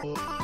Oh.